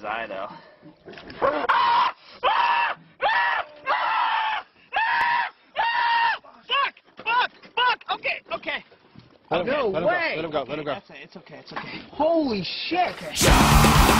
his eye, though. Fuck! Fuck! Fuck! Okay, okay. Let him No go. Let him way. go. Let him go. Let him go. That's it. It's okay. It's okay. Holy shit!